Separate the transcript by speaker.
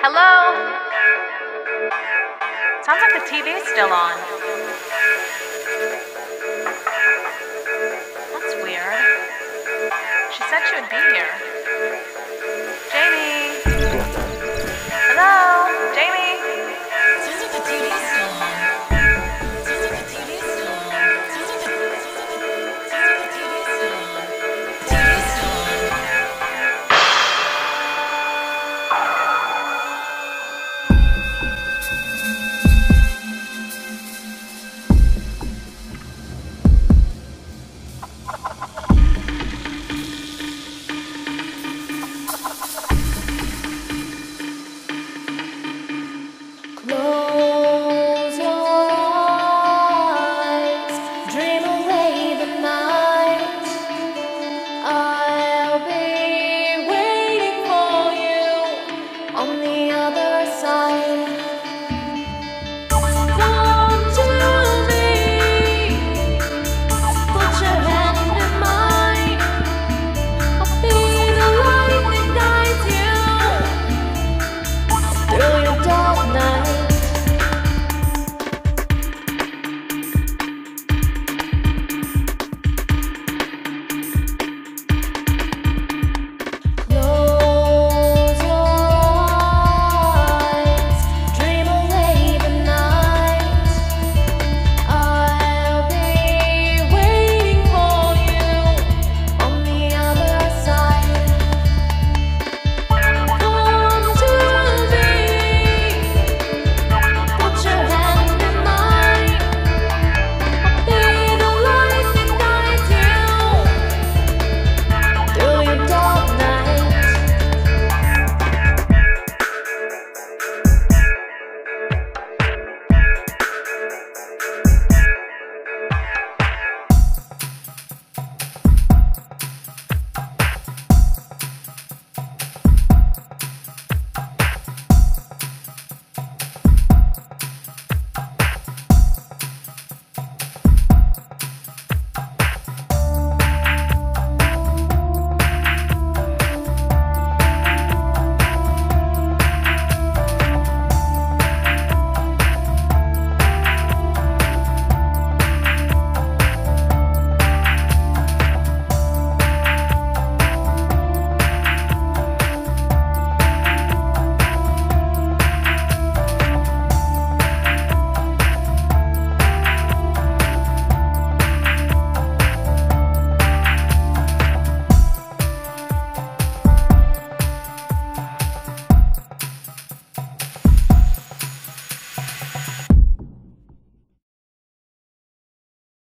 Speaker 1: Hello? Sounds like the TV's still on. That's weird. She said she would be here.